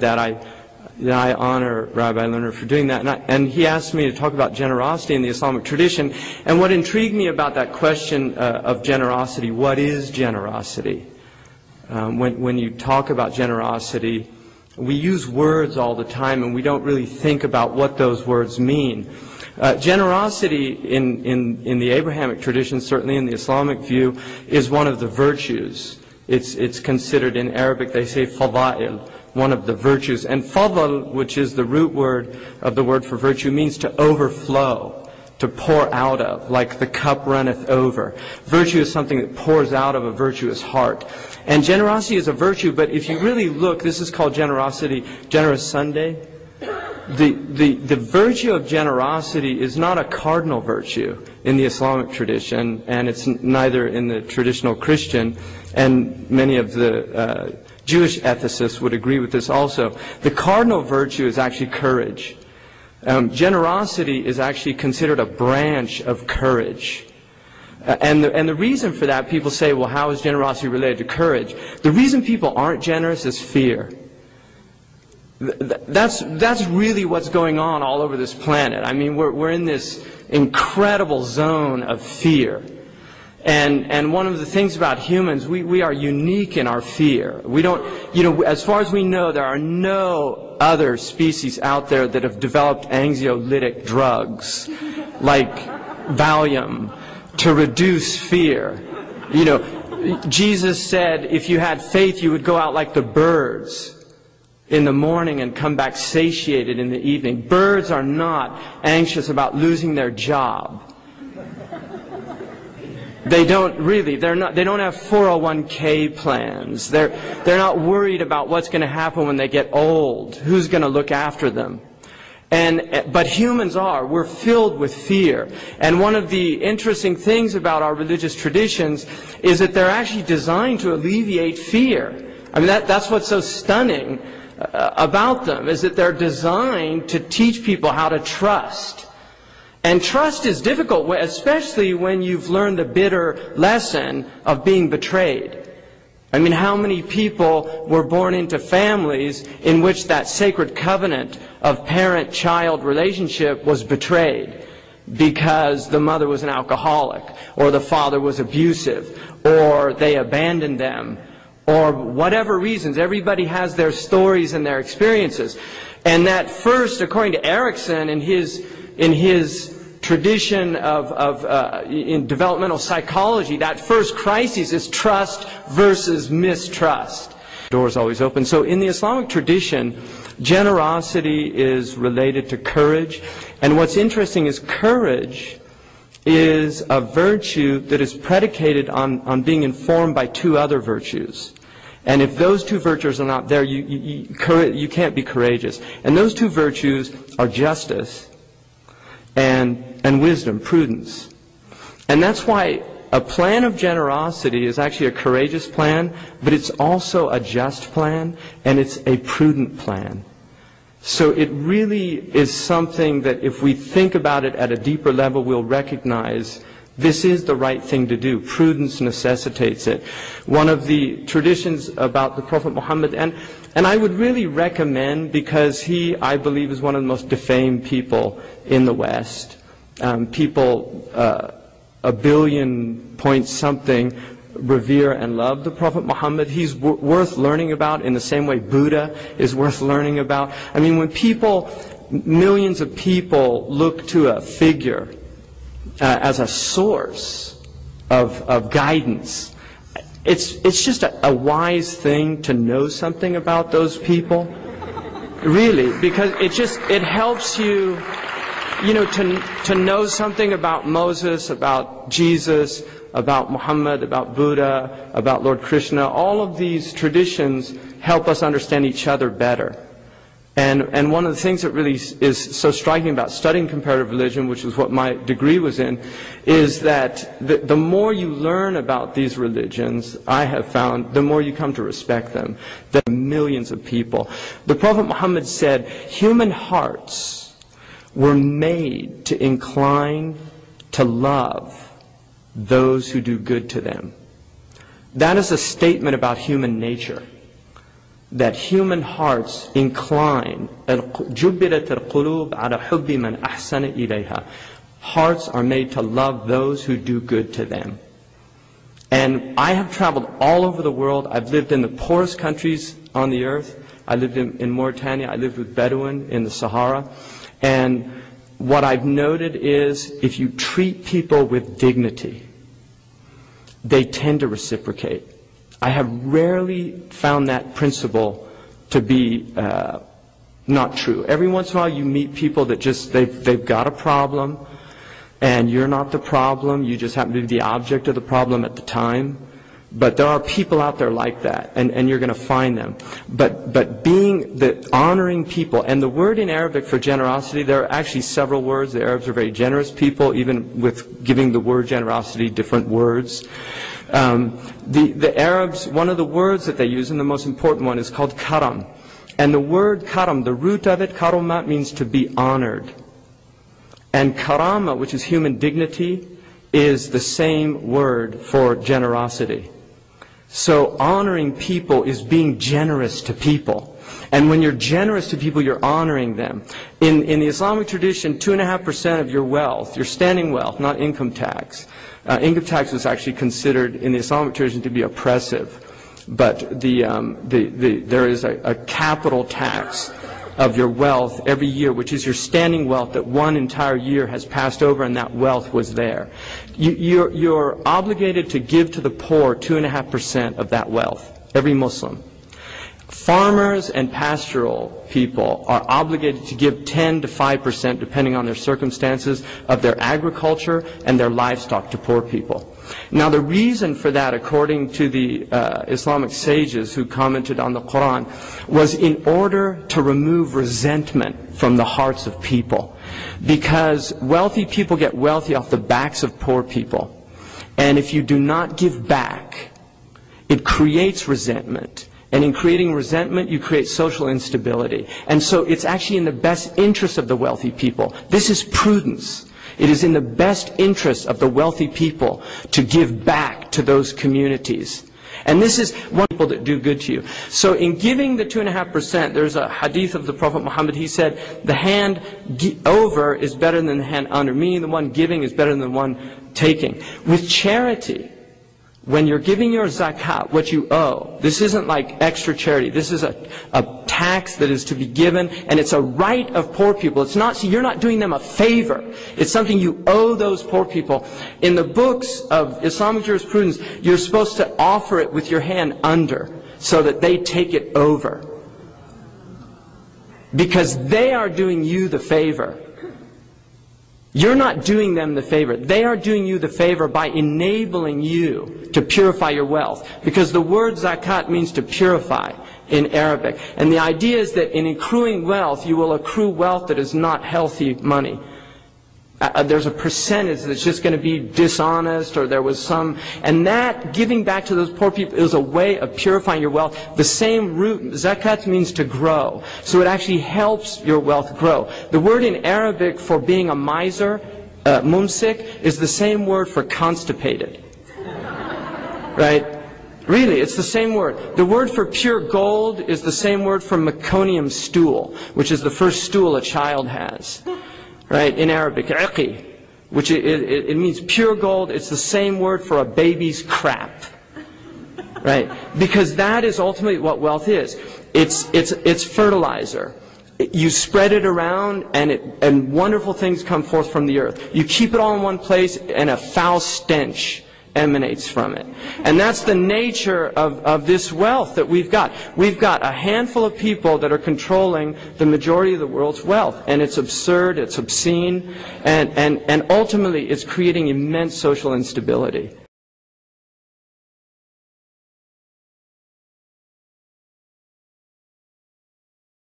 that, I, that I honor Rabbi Lerner for doing that. And, I, and, he asked me to talk about generosity in the Islamic tradition. And what intrigued me about that question uh, of generosity, what is generosity? Um, when, when you talk about generosity, we use words all the time and we don't really think about what those words mean. Uh, generosity in, in, in the Abrahamic tradition, certainly in the Islamic view, is one of the virtues. It's, it's considered in Arabic, they say fada'il, one of the virtues. And fadl, which is the root word of the word for virtue, means to overflow, to pour out of, like the cup runneth over. Virtue is something that pours out of a virtuous heart. And generosity is a virtue, but if you really look, this is called generosity, generous Sunday. The, the, the virtue of generosity is not a cardinal virtue in the Islamic tradition, and it's neither in the traditional Christian, and many of the uh, Jewish ethicists would agree with this also. The cardinal virtue is actually courage. Um, generosity is actually considered a branch of courage. Uh, and, the, and the reason for that, people say, well, how is generosity related to courage? The reason people aren't generous is fear. That's, that's really what's going on all over this planet. I mean, we're, we're in this incredible zone of fear. And, and one of the things about humans, we, we are unique in our fear. We don't, you know, as far as we know, there are no other species out there that have developed anxiolytic drugs like Valium to reduce fear. You know, Jesus said if you had faith, you would go out like the birds in the morning and come back satiated in the evening. Birds are not anxious about losing their job. They don't really, they're not, they don't have 401k plans. They're, they're not worried about what's going to happen when they get old. Who's going to look after them? And, but humans are. We're filled with fear. And one of the interesting things about our religious traditions is that they're actually designed to alleviate fear. I mean, that, that's what's so stunning uh, about them, is that they're designed to teach people how to trust. And trust is difficult, especially when you've learned the bitter lesson of being betrayed. I mean, how many people were born into families in which that sacred covenant of parent-child relationship was betrayed because the mother was an alcoholic, or the father was abusive, or they abandoned them, or whatever reasons. Everybody has their stories and their experiences. And that first, according to Erikson in his, in his tradition of, of uh, in developmental psychology, that first crisis is trust versus mistrust. Doors always open. So in the Islamic tradition, generosity is related to courage. And what's interesting is courage is a virtue that is predicated on, on being informed by two other virtues. And if those two virtues are not there, you, you, you, you can't be courageous. And those two virtues are justice and, and wisdom, prudence. And that's why a plan of generosity is actually a courageous plan, but it's also a just plan, and it's a prudent plan. So it really is something that if we think about it at a deeper level, we'll recognize this is the right thing to do. Prudence necessitates it. One of the traditions about the Prophet Muhammad, and, and I would really recommend, because he, I believe, is one of the most defamed people in the West. Um, people, uh, a billion point something, revere and love the Prophet Muhammad. He's worth learning about in the same way Buddha is worth learning about. I mean, when people, millions of people look to a figure uh, as a source of, of guidance. It's, it's just a, a wise thing to know something about those people. Really, because it just, it helps you, you know, to, to know something about Moses, about Jesus, about Muhammad, about Buddha, about Lord Krishna. All of these traditions help us understand each other better. And, and one of the things that really is so striking about studying comparative religion, which is what my degree was in, is that the, the more you learn about these religions, I have found, the more you come to respect them. There are millions of people. The Prophet Muhammad said, human hearts were made to incline to love those who do good to them. That is a statement about human nature that human hearts incline جبلت القلوب على حب من أحسن إليها hearts are made to love those who do good to them and I have traveled all over the world I've lived in the poorest countries on the earth I lived in, in Mauritania I lived with Bedouin in the Sahara and what I've noted is if you treat people with dignity they tend to reciprocate I have rarely found that principle to be uh, not true. Every once in a while you meet people that just, they've, they've got a problem, and you're not the problem, you just happen to be the object of the problem at the time. But there are people out there like that, and, and you're going to find them. But, but being the honoring people, and the word in Arabic for generosity, there are actually several words. The Arabs are very generous people, even with giving the word generosity different words. Um, the, the Arabs, one of the words that they use, and the most important one, is called karam. And the word karam, the root of it, karamat, means to be honored. And karama, which is human dignity, is the same word for generosity. So honoring people is being generous to people. And when you're generous to people, you're honoring them. In, in the Islamic tradition, 2.5% of your wealth, your standing wealth, not income tax, uh, income tax was actually considered in the Islamic tradition to be oppressive. But the, um, the, the, there is a, a capital tax of your wealth every year, which is your standing wealth that one entire year has passed over and that wealth was there. You, you're, you're obligated to give to the poor 2.5% of that wealth, every Muslim. Farmers and pastoral people are obligated to give 10 to 5 percent, depending on their circumstances, of their agriculture and their livestock to poor people. Now, the reason for that, according to the uh, Islamic sages who commented on the Quran, was in order to remove resentment from the hearts of people. Because wealthy people get wealthy off the backs of poor people. And if you do not give back, it creates resentment. And in creating resentment, you create social instability. And so it's actually in the best interest of the wealthy people. This is prudence. It is in the best interest of the wealthy people to give back to those communities. And this is one people that do good to you. So in giving the 2.5%, there's a hadith of the Prophet Muhammad. He said, the hand over is better than the hand under, meaning the one giving is better than the one taking. With charity, when you're giving your zakat, what you owe, this isn't like extra charity. This is a, a tax that is to be given, and it's a right of poor people. It's not, so you're not doing them a favor. It's something you owe those poor people. In the books of Islamic jurisprudence, you're supposed to offer it with your hand under so that they take it over. Because they are doing you the favor. You're not doing them the favor. They are doing you the favor by enabling you to purify your wealth. Because the word zakat means to purify in Arabic. And the idea is that in accruing wealth, you will accrue wealth that is not healthy money. Uh, uh there's a percentage that's just going to be dishonest or there was some, and that giving back to those poor people is a way of purifying your wealth. The same root, zakat means to grow. So it actually helps your wealth grow. The word in Arabic for being a miser, uh, mumsik, is the same word for constipated. Right? Really, it's the same word. The word for pure gold is the same word for meconium stool, which is the first stool a child has right, in Arabic, which it, it, it means pure gold. It's the same word for a baby's crap, right? Because that is ultimately what wealth is. It's, it's, it's fertilizer. You spread it around and, it, and wonderful things come forth from the earth. You keep it all in one place and a foul stench emanates from it. And that's the nature of, of this wealth that we've got. We've got a handful of people that are controlling the majority of the world's wealth. And it's absurd, it's obscene, and, and, and ultimately it's creating immense social instability.